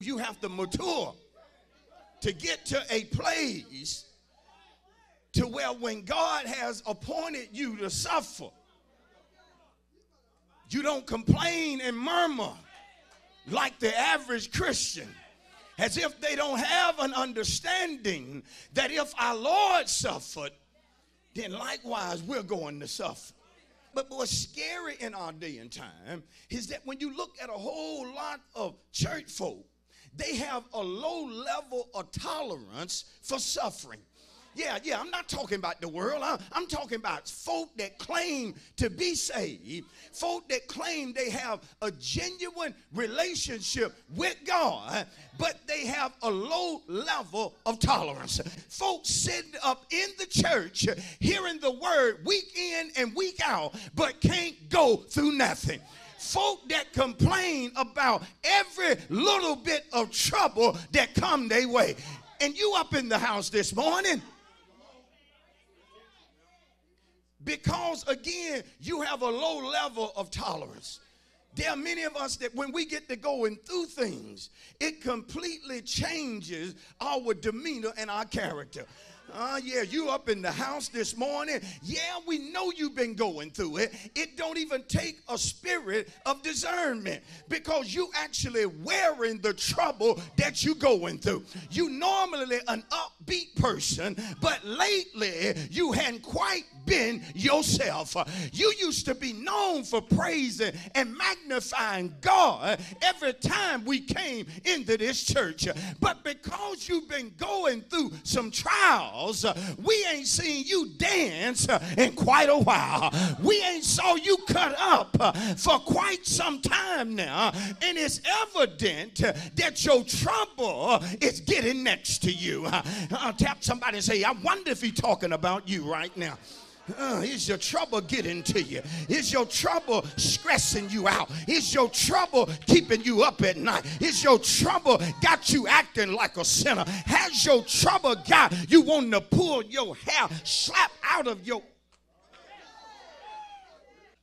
You have to mature to get to a place to where when God has appointed you to suffer, you don't complain and murmur like the average Christian, as if they don't have an understanding that if our Lord suffered, then likewise we're going to suffer. But what's scary in our day and time is that when you look at a whole lot of church folk, they have a low level of tolerance for suffering. Yeah, yeah, I'm not talking about the world. I'm, talking about folk that claim to be saved, folk that claim they have a genuine relationship with God, but they have a low level of tolerance. Folks sitting up in the church hearing the word week in and week out, but can't go through nothing folk that complain about every little bit of trouble that come their way. And you up in the house this morning because again, you have a low level of tolerance. There are many of us that when we get to going through things, it completely changes our demeanor and our character. Uh, yeah, you up in the house this morning. Yeah, we know you've been going through it. It don't even take a spirit of discernment because you actually wearing the trouble that you going through. You normally an upbeat person, but lately you hadn't quite been yourself. You used to be known for praising and magnifying God every time we came into this church. But because you've been going through some trials, we ain't seen you dance uh, in quite a while. We ain't saw you cut up uh, for quite some time now. And it's evident uh, that your trouble is getting next to you. I'll tap somebody and say, I wonder if he's talking about you right now. Uh, is your trouble getting to you? Is your trouble stressing you out? Is your trouble keeping you up at night? Is your trouble got you acting like a sinner? Has your trouble got you wanting to pull your hair slap out of your.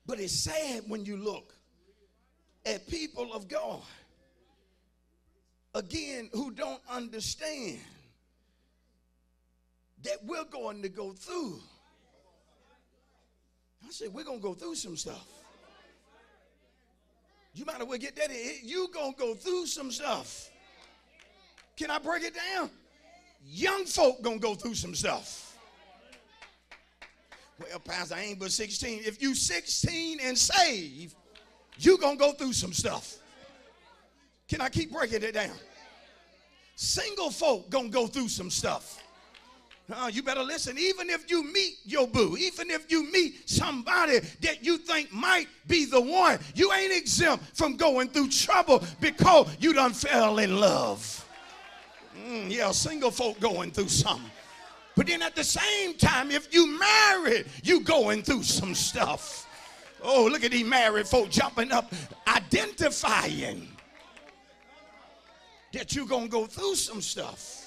But it's sad when you look at people of God, again, who don't understand that we're going to go through I said, we're going to go through some stuff. You might as well get that. You going to go through some stuff. Can I break it down? Young folk going to go through some stuff. Well, Pastor, I ain't but 16. If you 16 and saved, you going to go through some stuff. Can I keep breaking it down? Single folk going to go through some stuff. Uh, you better listen. Even if you meet your boo, even if you meet somebody that you think might be the one, you ain't exempt from going through trouble because you done fell in love. Mm, yeah, single folk going through something. But then at the same time, if you married, you going through some stuff. Oh, look at these married folk jumping up, identifying that you're going to go through some stuff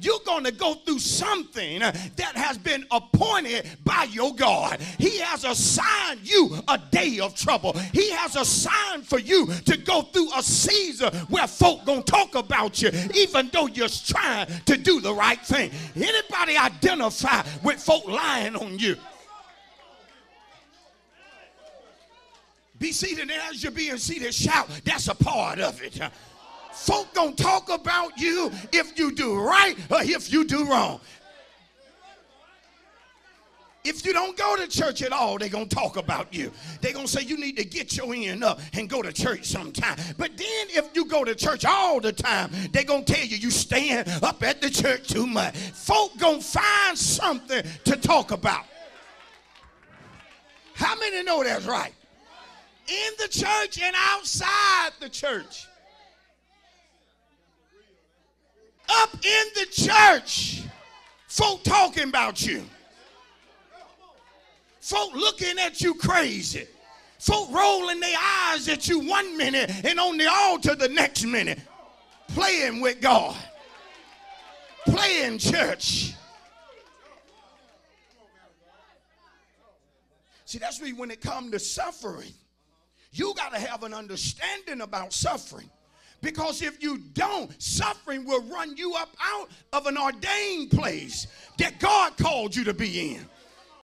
you're going to go through something that has been appointed by your God. He has assigned you a day of trouble. He has assigned for you to go through a season where folk going to talk about you even though you're trying to do the right thing. Anybody identify with folk lying on you? Be seated as you're being seated, shout. That's a part of it. Folk gonna talk about you if you do right or if you do wrong. If you don't go to church at all, they're going to talk about you. They're going to say you need to get your end up and go to church sometime. But then if you go to church all the time, they're going to tell you you stand up at the church too much. Folk going to find something to talk about. How many know that's right? In the church and outside the church. Up in the church, folk talking about you, folk looking at you crazy, folk rolling their eyes at you one minute and on the altar the next minute, playing with God, playing church. See, that's me when it comes to suffering. You got to have an understanding about suffering Because if you don't, suffering will run you up out of an ordained place that God called you to be in.